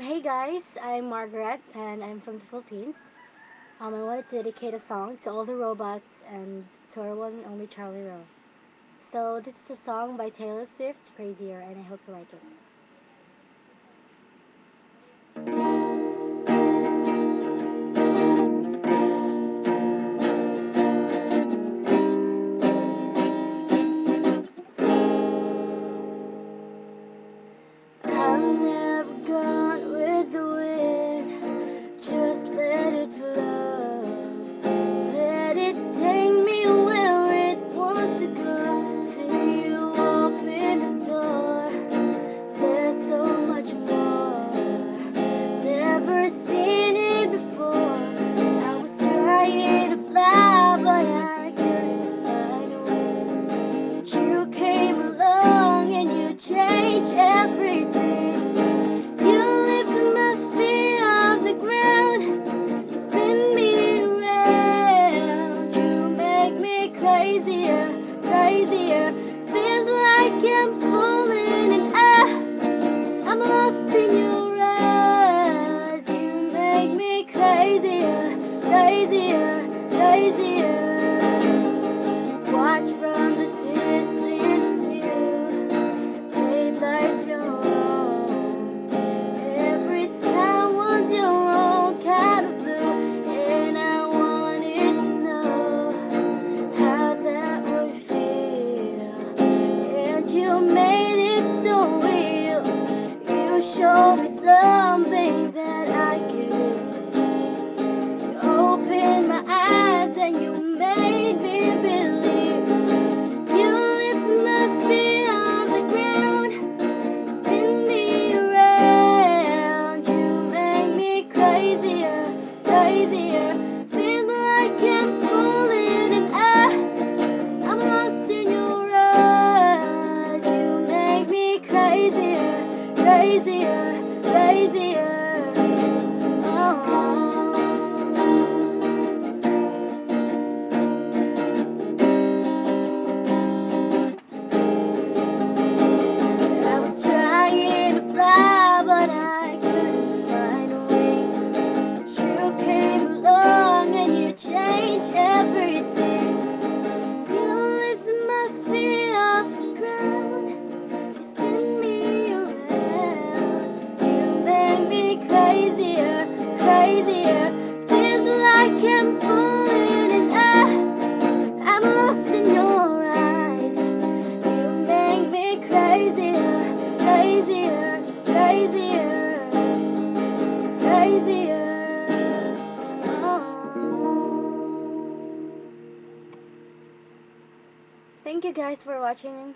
Hey guys, I'm Margaret and I'm from the Philippines. Um, I wanted to dedicate a song to all the robots and to our one and only Charlie Rowe. So this is a song by Taylor Swift, Crazier, and I hope you like it. Crazier. Feels like I'm falling and I, I'm lost in your eyes. You make me crazier, crazier, crazier. You made it so real. You showed me something crazier, crazier, crazier. Feels like I'm falling and I, I'm lost in your eyes. You make me crazier, crazier, crazier, crazier. Oh. Thank you guys for watching.